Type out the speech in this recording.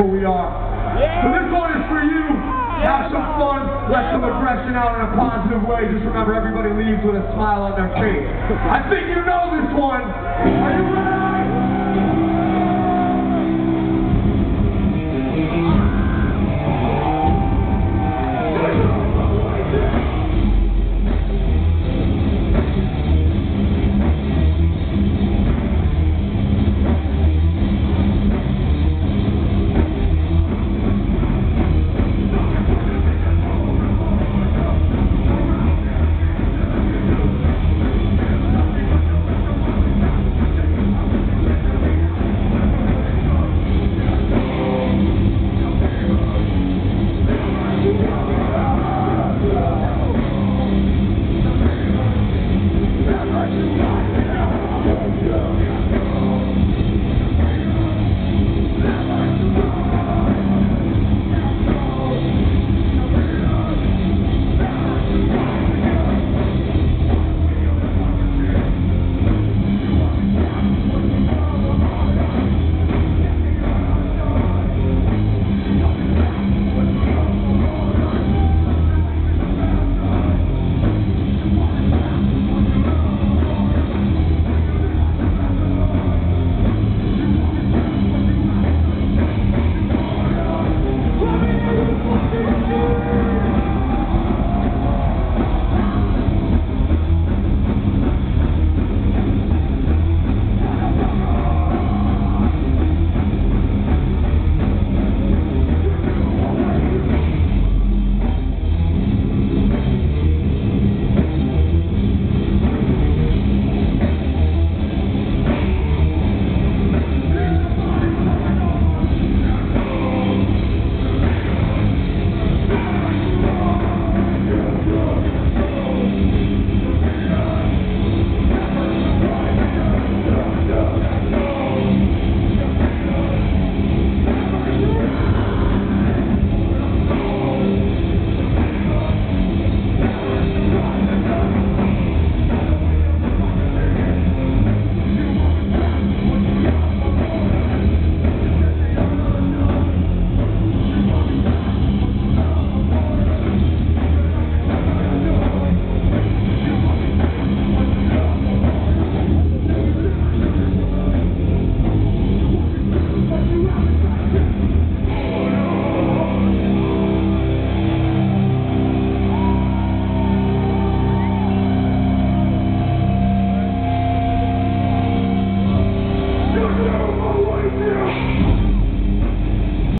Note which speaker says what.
Speaker 1: who we are. So this one is for you. Have some fun. Let some aggression out in a positive way. Just remember, everybody leaves with a smile on their face. I think you know this one. Are you ready?